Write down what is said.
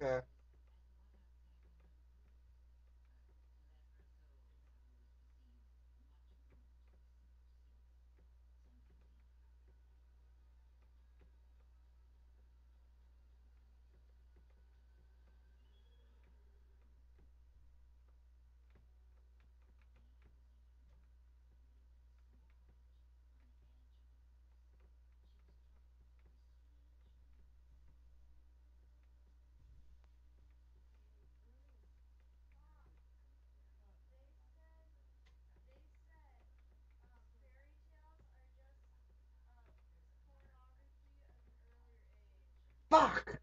Okay. Fuck!